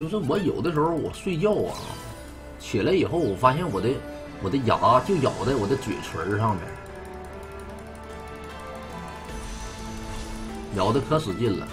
就是我有的时候我睡觉啊，起来以后我发现我的我的牙就咬在我的嘴唇上面，咬的可使劲了。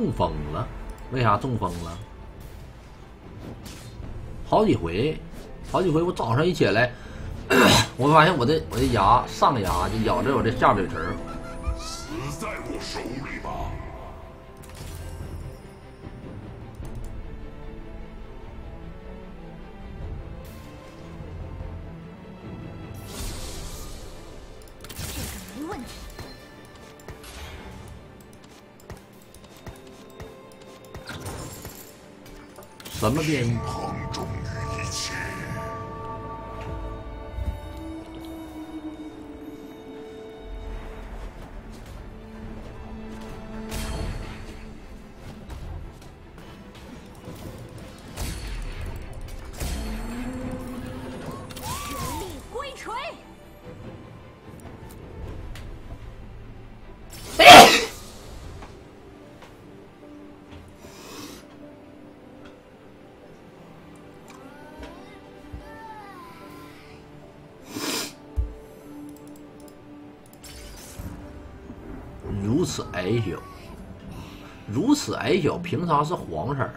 中风了？为啥中风了？好几回，好几回，我早上一起来，我发现我的我的牙上牙就咬着我的下嘴唇。死在我手里什此矮小，如此矮小，凭啥是黄色的？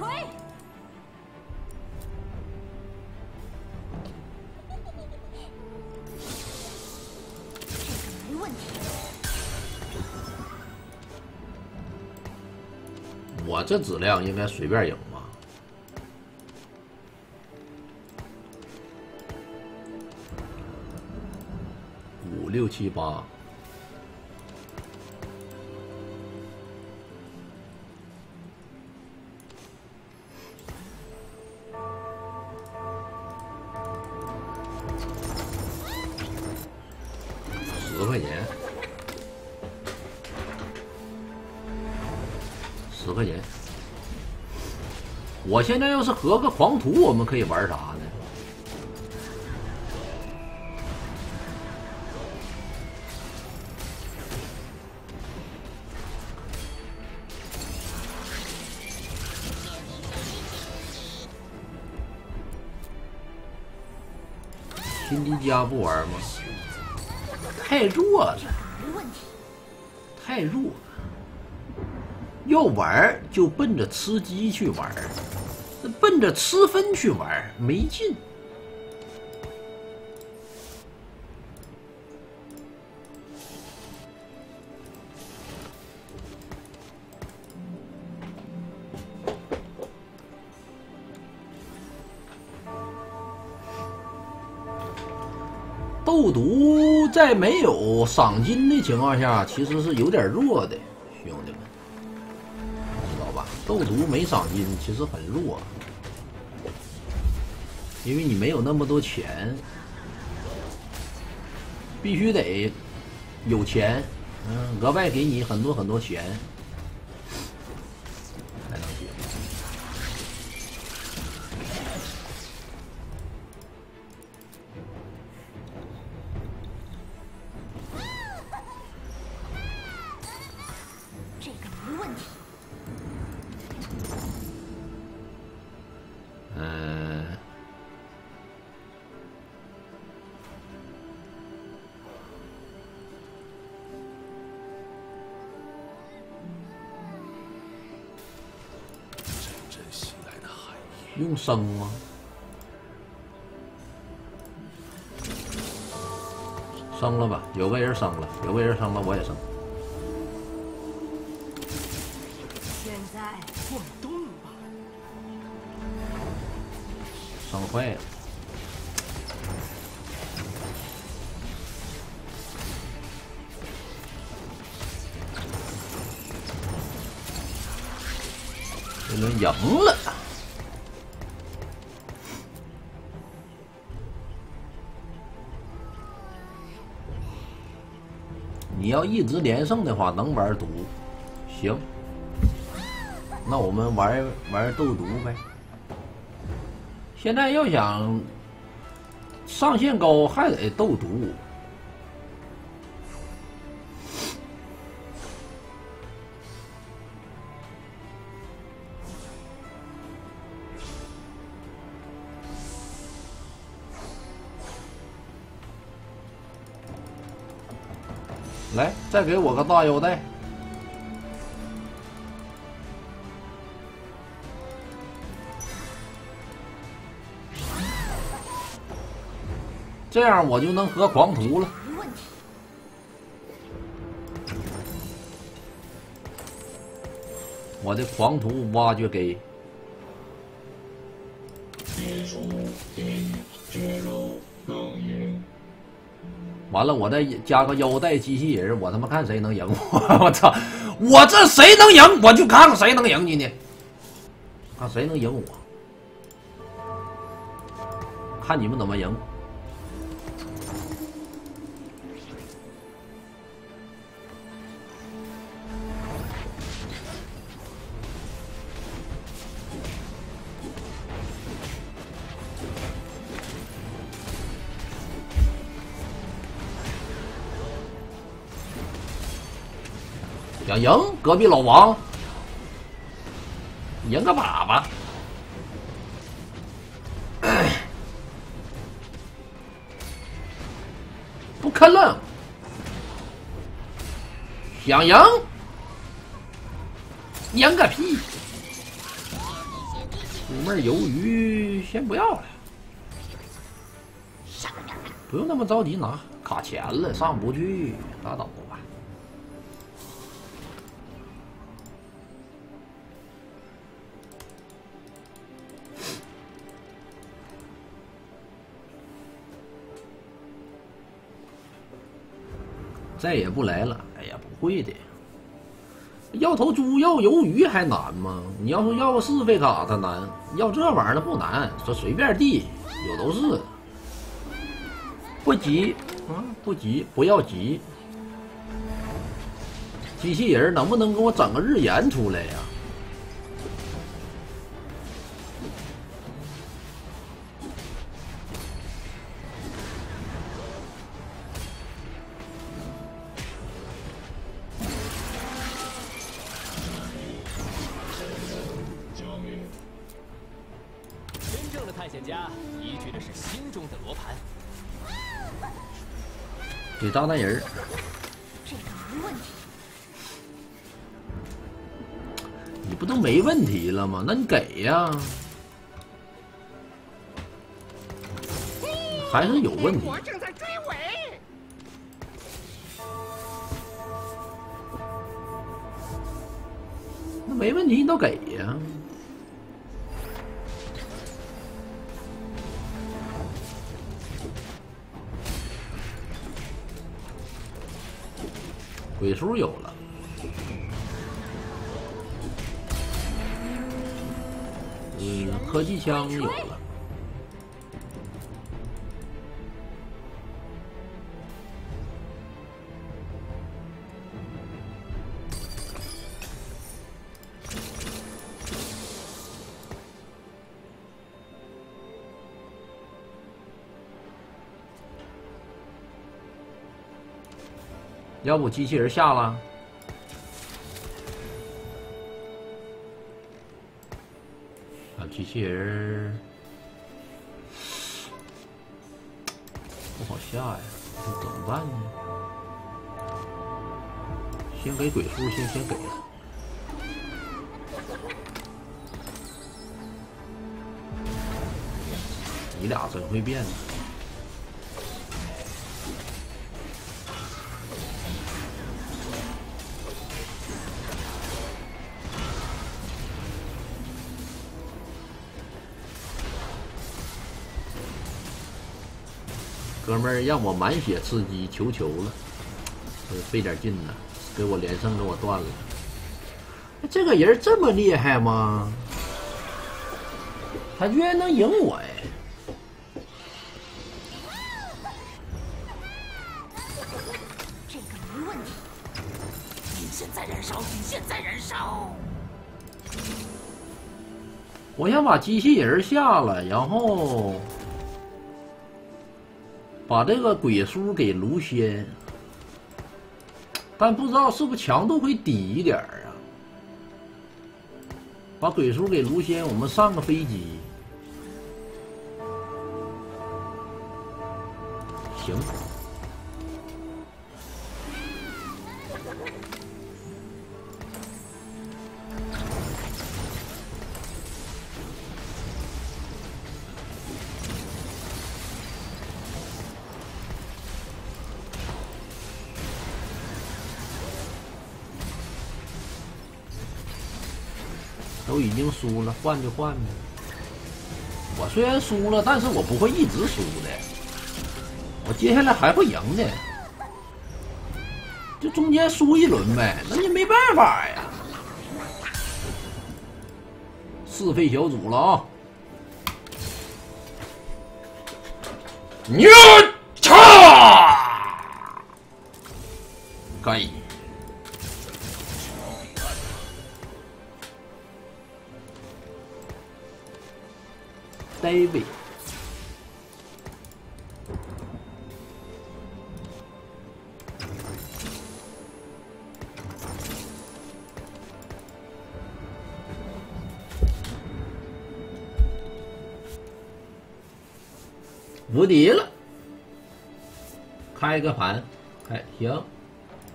锤！这个没问题。我这质量应该随便赢吧？五六七八，现在要是合个狂徒，我们可以玩啥呢？辛迪加不玩吗？太弱了，太弱。要玩就奔着吃鸡去玩，奔着吃分去玩没劲。斗毒在没有赏金的情况下，其实是有点弱的，兄弟们。知道吧？斗毒没赏金，其实很弱，因为你没有那么多钱，必须得有钱，嗯，额外给你很多很多钱。用生吗？生了吧有个人生了有个人生了我也生。一直连胜的话，能玩毒，行。那我们玩玩斗毒呗。现在要想上限高，还得斗毒。来，再给我个大腰带。这样我就能和狂徒了。我的狂徒挖掘给。完了，我再加个腰带机器人，我他妈看谁能赢我！我操，我这谁能赢？我就看看谁能赢你呢，看谁能赢我，看你们怎么赢。想赢隔壁老王，赢个粑粑。不可能！想赢，赢个屁！五妹鱿鱼先不要了，不用那么着急拿，卡钱了上不去，拉倒再也不来了。哎呀，不会的。要头猪要鱿鱼还难吗？你要说要个是非卡它难，要这玩意儿它不难，说随便地有都是。不急啊，不急，不要急。机器人能不能给我整个日炎出来呀？给炸弹人儿，这个没问题。你不都没问题了吗？那你给呀，还是有问题。那没问题，你都给鬼叔有了，嗯，科技枪有了，要不机器人下了？啊，机器人不好下呀，这怎么办呢？先给鬼叔，先先给他。你俩真会变呢。哥们儿让我满血吃鸡，求求了，这费点劲呢，给我连胜给我断了。这个人这么厉害吗？他居然能赢我哎！这个没问题。引线在燃烧，引线在燃烧。我想把机器人下了，然后把这个鬼叔给卢仙，但不知道是不是强度会低一点啊？把鬼叔给卢仙，我们上个飞机。行，都已经输了，换就换呗。我虽然输了，但是我不会一直输的。我接下来还会赢的，就中间输一轮呗，那你没办法呀。四费小组了啊！牛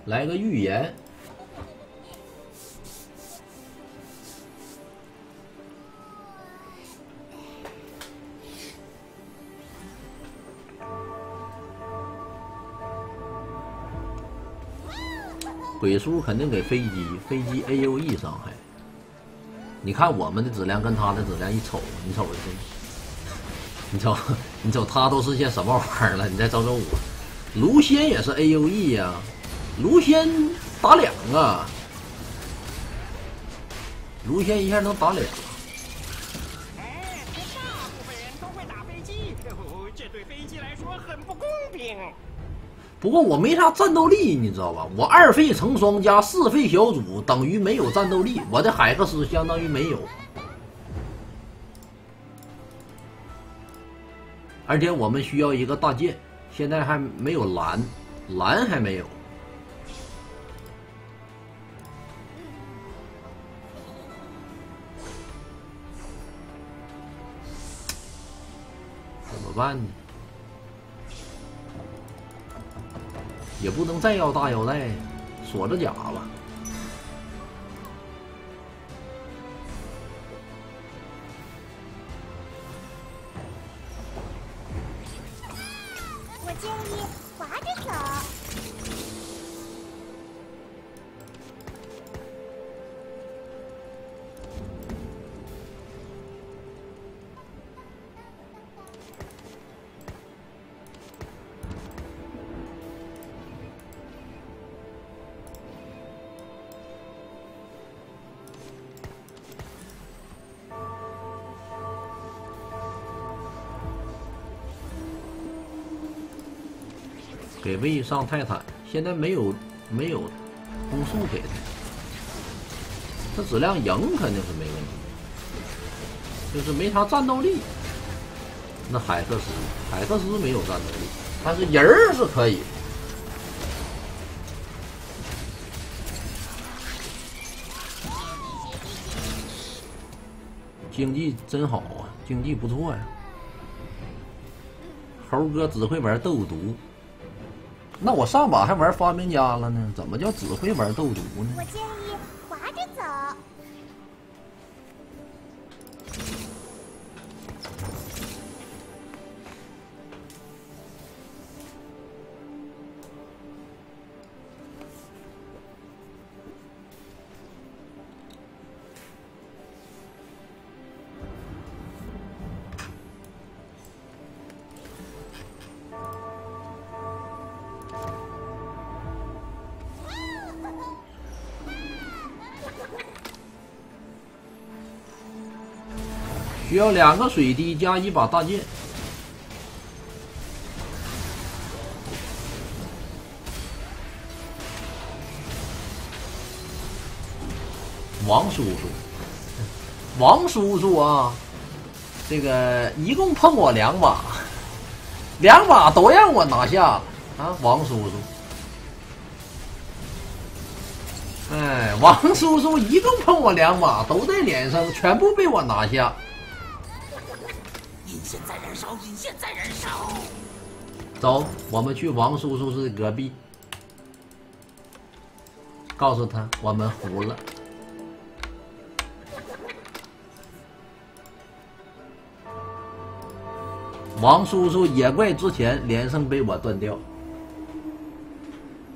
来个预言。鬼叔肯定给飞机，飞机 A U E 伤害。你看我们的质量跟他的质量一瞅，你瞅瞅，你瞅，你瞅他都是些什么玩意儿了？你再瞅瞅我，卢仙也是 A U E 呀，卢仙打两个，卢仙一下能打俩。哎，大部分人都会打飞机，哦，这对飞机来说很不公平。不过我没啥战斗力，你知道吧？我二费成双加四费小组等于没有战斗力，我的海克斯相当于没有。而且我们需要一个大剑，现在还没有蓝，蓝还没有。办呢？也不能再要大腰带，锁着甲吧。我建议给魏上泰坦，现在没有没有攻速给他，这质量赢肯定是没问题，就是没啥战斗力。那海克斯，海克斯没有战斗力，但是人儿是可以。经济真好啊，经济不错呀、猴哥只会玩斗毒，那我上把还玩发明家了呢？怎么叫只会玩斗毒呢？两个水滴加一把大剑。王叔叔，王叔叔啊，这个一共碰我两把，两把都让我拿下啊，王叔叔。哎，王叔叔一共碰我两把，都在脸上，全部被我拿下。银线在燃烧，银线在燃烧。走，我们去王叔叔的隔壁，告诉他我们服了。王叔叔野怪之前连胜被我断掉，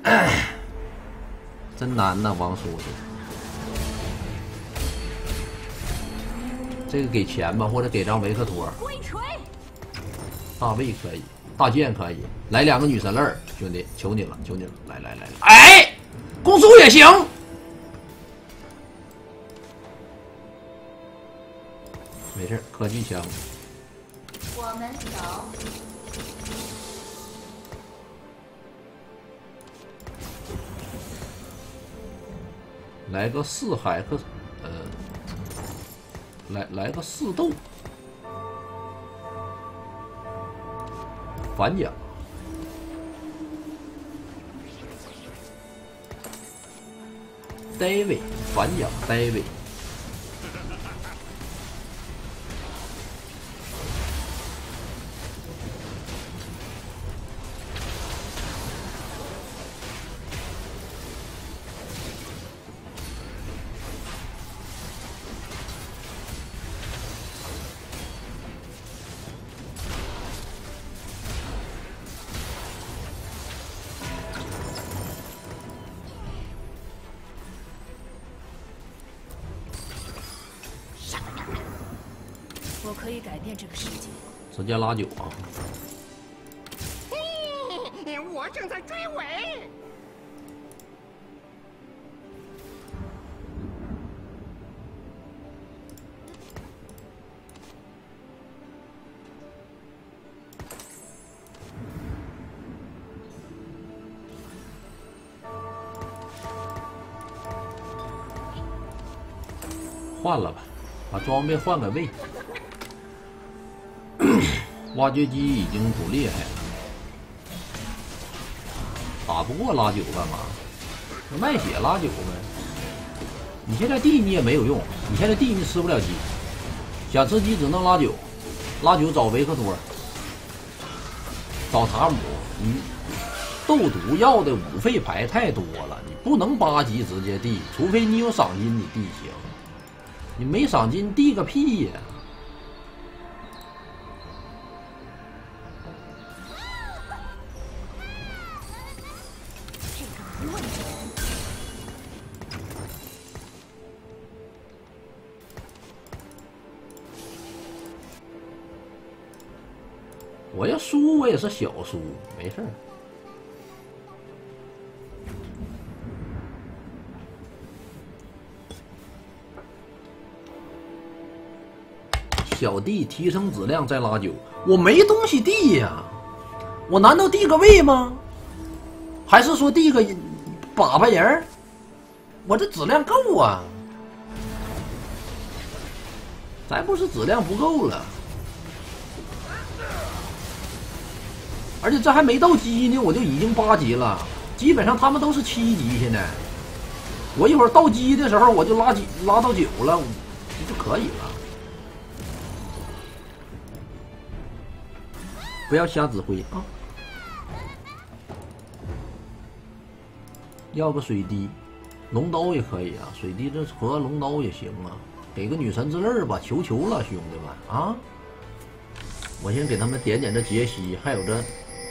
真难呐，王叔叔。这个给钱吧，或者给张维克托。大卫可以，大剑可以，来两个女神泪兄弟，求你了，求你了，来来来来，哎，公主也行。没事，科技枪。我们走。来个四海克，呃，来来个四斗，反甲，David 反甲 David，拉九啊！我正在追尾。换了吧，把装备换个位。挖掘机已经不厉害了，打不过拉九干嘛？卖血拉九呗。你现在地你也没有用，你现在地你吃不了鸡，想吃鸡只能拉九，拉九找维克托，找塔姆。你斗毒要的五费牌太多了，你不能八级直接地，除非你有赏金你地行。你没赏金地个屁呀！是小输，没事儿。小弟提升质量再拉九，我没东西递呀，我难道递个位吗？还是说递个粑粑人？我这质量够啊，咱不是质量不够了。而且这还没到鸡呢，我就已经八级了。基本上他们都是七级现在。我一会儿到鸡的时候，我就拉几拉到九了，就可以了。不要瞎指挥啊！要个水滴，龙刀也可以啊，水滴这和龙刀也行啊。给个女神之刃吧，求求了，兄弟们啊！我先给他们点点这杰西，还有这，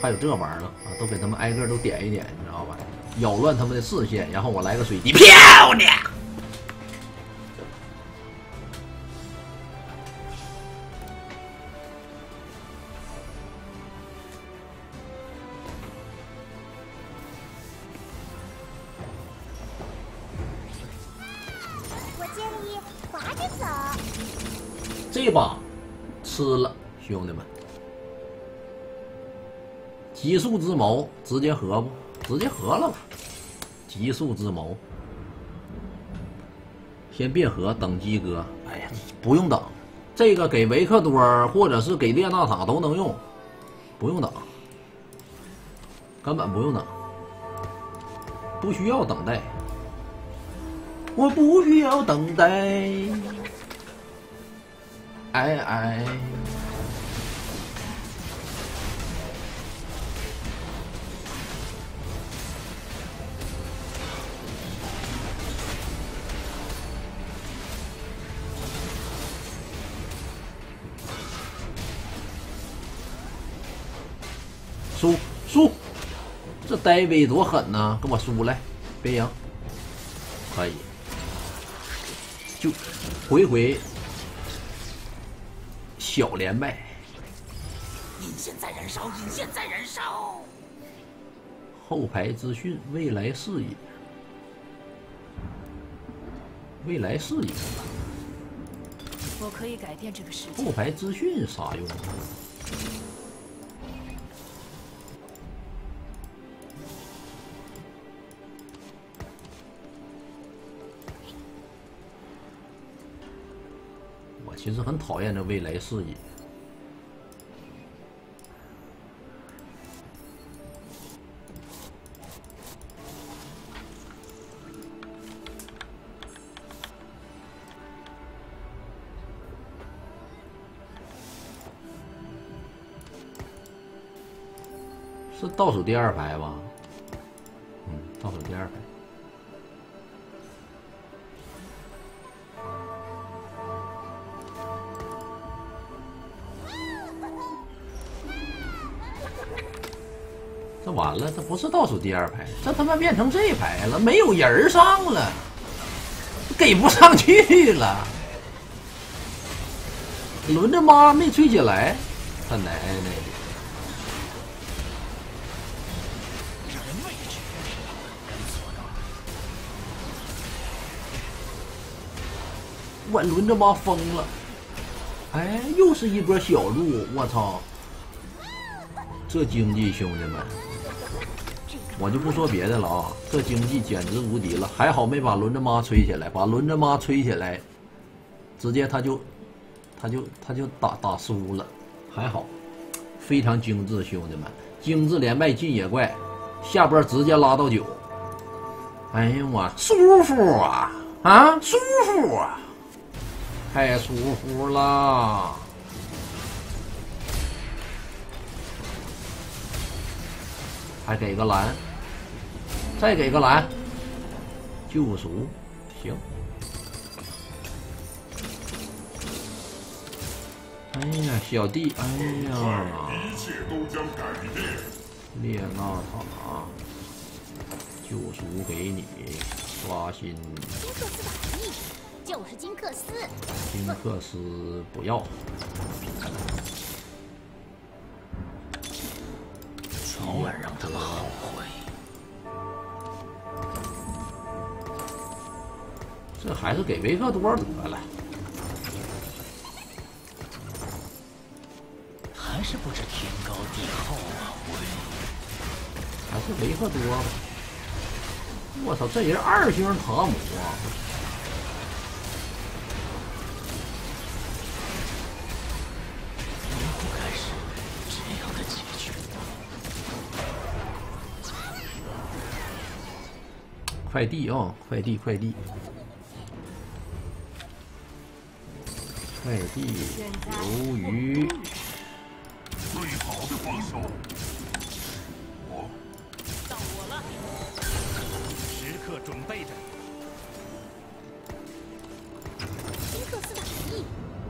还有这玩意儿了啊，都给他们挨个都点一点，你知道吧？扰乱他们的视线，然后我来个水滴，漂亮！我建议滑着走。这把吃了，兄弟们。极速之矛直接合不？直接合了吧。极速之矛，先别合，等鸡哥。哎呀，不用等，这个给维克多或者是给列纳塔都能用，不用等，根本不用等，不需要等待。我不需要等待。哎哎。输输，这戴维多狠呐！跟我输来，别赢，可以，就回回小连败。引线在燃烧，引线在燃烧。后排资讯，未来视野，未来视野。我可以改变这个世界。后排资讯啥用？我其实很讨厌这未来视野。是倒数第二排吧？完了，这不是倒数第二排，这他妈变成这排了，没有人上了，给不上去了。轮着妈没吹起来，他奶奶的！我轮着妈疯了，哎，又是一波小路，我操！这经济，兄弟们，我就不说别的了啊，这经济简直无敌了！还好没把轮着妈吹起来，把轮着妈吹起来，直接他就，他就他就打打输了，还好，非常精致，兄弟们，精致连败进野怪，下波直接拉到九，哎呀我舒服啊啊舒服啊！太舒服了！还给个蓝，再给个蓝，救赎，行。哎呀，小弟，哎呀，一切都将改变。列纳塔，救赎给你，刷新。金克斯的含义就是金克斯。金克斯不要。早晚让他们后这孩子给维克多得了。还是不知天高地厚啊！喂，还是维克多吧。我操，这人二星塔姆啊！快递啊，快递，快递，快递，鱿鱼。最好的防守。我到我了，时刻准备着。金克斯的含义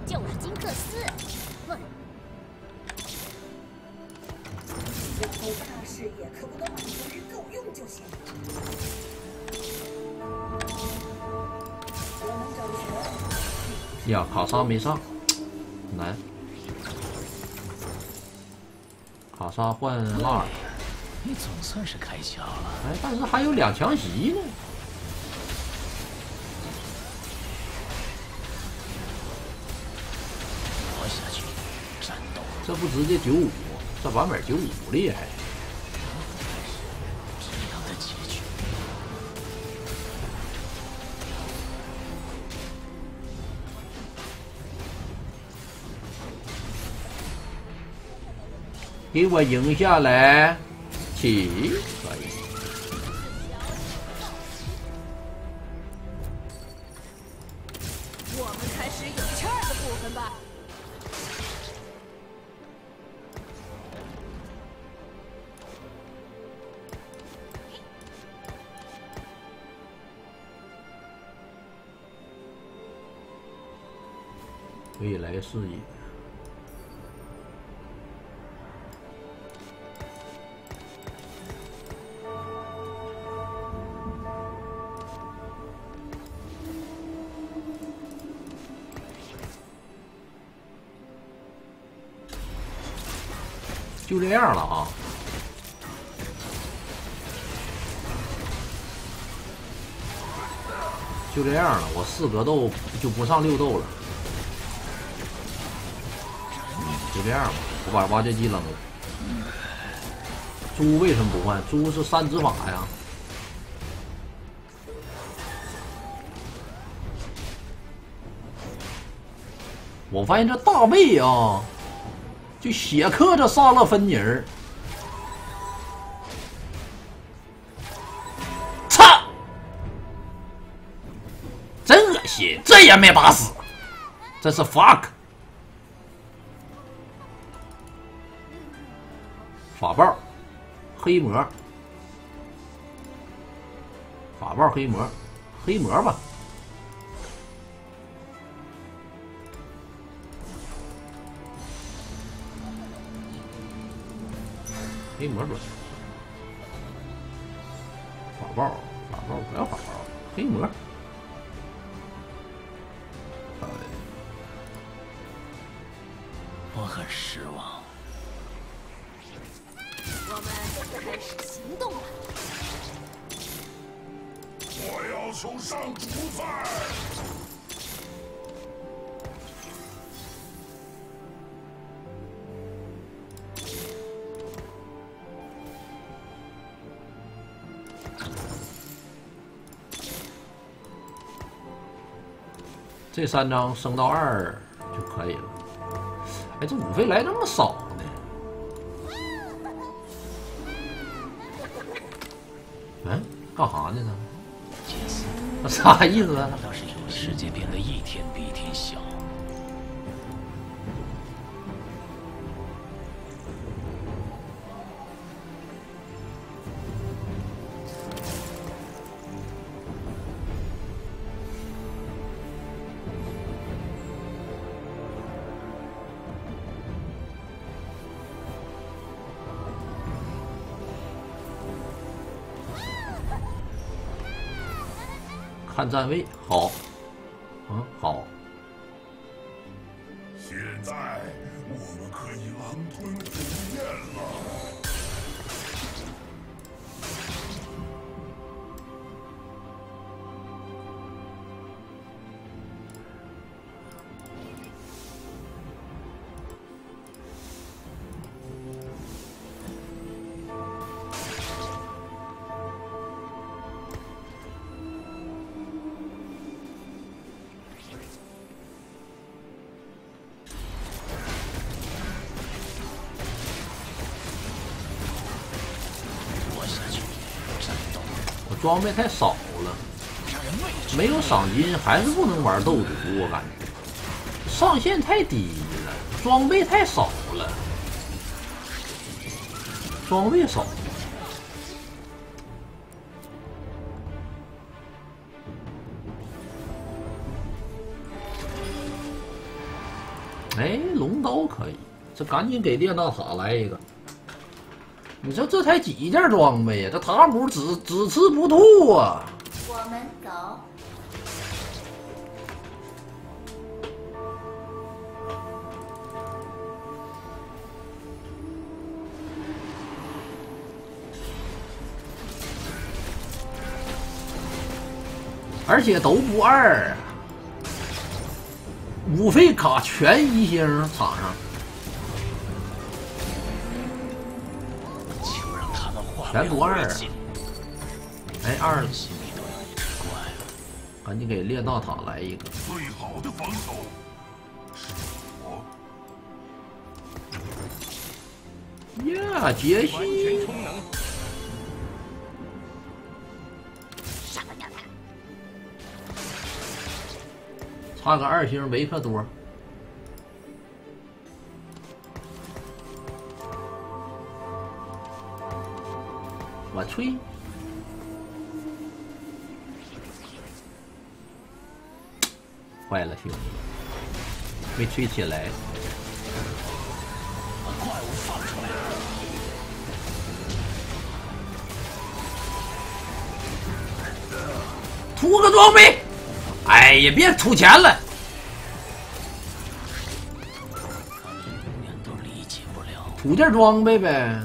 就是金克斯。哼，有大视野，可不能满足于够用就行。我能整全。呀，卡莎没上，难。卡莎换拉尔，你总算是开窍了。哎，但是还有两强袭呢。活下去，这不直接九五，这版本九五厉害。给我赢下来，起可以。我们开始有趣儿的部分吧。未来视野。就这样了啊！就这样了，我四格斗就不上六斗了。嗯就这样吧，我把挖掘机扔了。猪为什么不换？猪是三指法呀。我发现这大卫啊，就血克这萨勒芬尼儿，操！真恶心，这也没打死，这是 fuck。法爆，黑魔，法爆黑魔，黑魔吧。黑魔准，法爆，法爆不要法爆，黑魔。三张升到二就可以了。哎，这五费来这么少呢？嗯，干哈呢他？杰斯，啥意思啊？世界变得一天比一天小。站位，好，装备太少了，没有赏金还是不能玩斗毒，我感觉上限太低了，装备太少了，装备少。哎，龙刀可以，这赶紧给列纳塔来一个。你说这才几件装备呀？这塔姆只只吃不吐啊！我们走。而且都不二啊，五费卡全一星场上，全多二啊！哎，二了，心里头有一只怪了。赶紧给列纳塔来一个。最好的防守是我。呀，杰完西差个二星维克多。我吹，坏了，兄弟，没吹起来。把怪物放出来。涂个装备，哎呀，别吐钱了。永远都理解不了。涂件装备呗。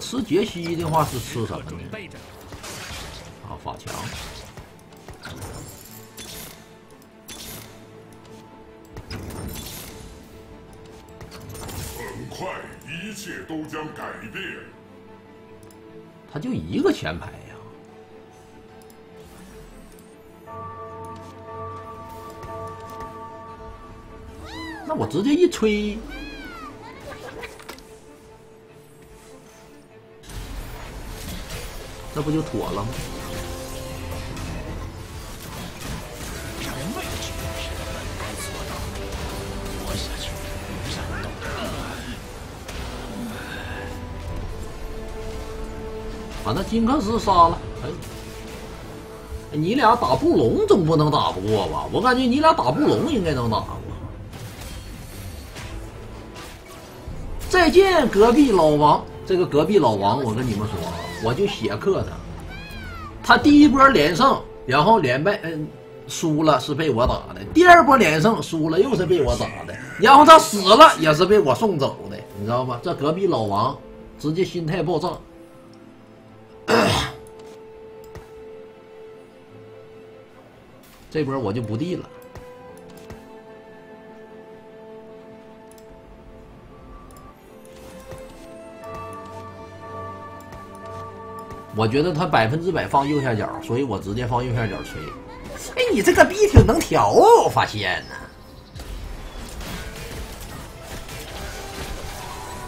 吃杰西的话，是吃什么呢？啊，法强。很快，一切都将改变。他就一个前排呀。那我直接一吹，这不就妥了吗？把那金克斯杀了。哎，你俩打布隆总不能打不过吧？我感觉你俩打布隆应该能打过。再见，隔壁老王。这个隔壁老王，我跟你们说啊，我就血克他。他第一波连胜，然后连败，嗯，输了是被我打的；第二波连胜输了又是被我打的，然后他死了也是被我送走的，你知道吗？这隔壁老王直接心态爆炸。这波我就不地了。我觉得他百分之百放右下角，所以我直接放右下角吹。哎，你这个逼挺能调啊，我发现呢。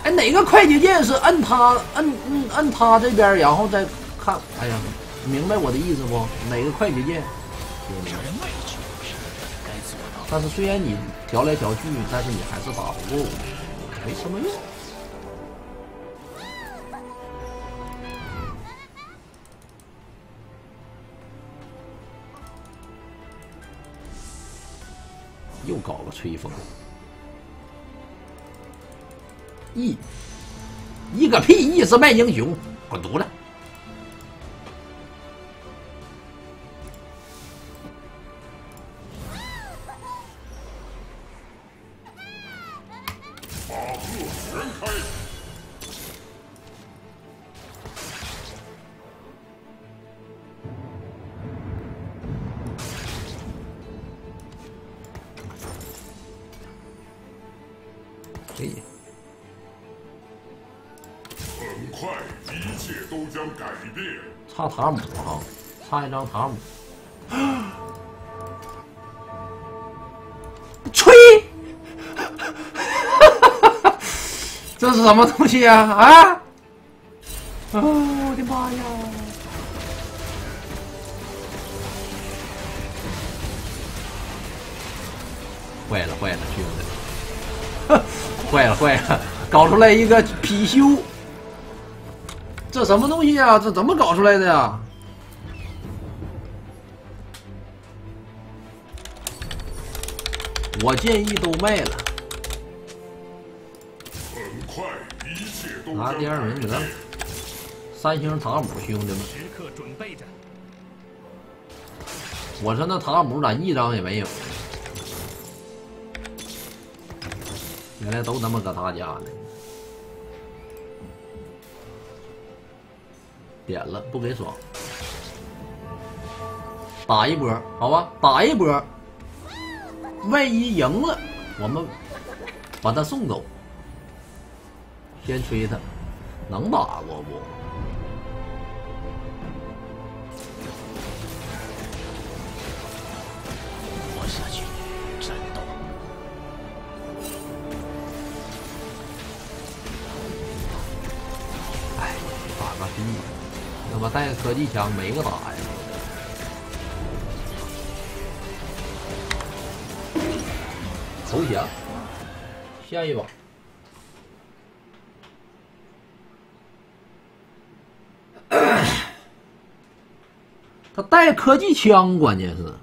哎，哪个快捷键是摁它，摁摁摁它这边，然后再看？哎呀，明白我的意思不？哪个快捷键？但是虽然你调来调去，但是你还是打不过我，没什么用。吹风，一一个屁！意是卖英雄，滚犊子！马赫全开，差塔姆啊，差一张塔姆。吹！这是什么东西呀、啊？啊！哦，我的妈呀！坏了坏了，兄弟！坏了 坏了，搞出来一个貔貅。这什么东西呀、这怎么搞出来的呀？我建议都卖了，很快，一切都拿第二名得了。三星塔姆兄弟们，时刻准备着，我说那塔姆咋一张也没有？原来都他妈搁他家呢。点了不给爽，打一波好吧，打一波。万一赢了，我们把他送走。先吹他，能打过不？我带个科技枪没个打呀！投降，下一把。他带科技枪，关键是。